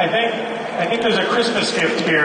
I think I think there's a Christmas gift here.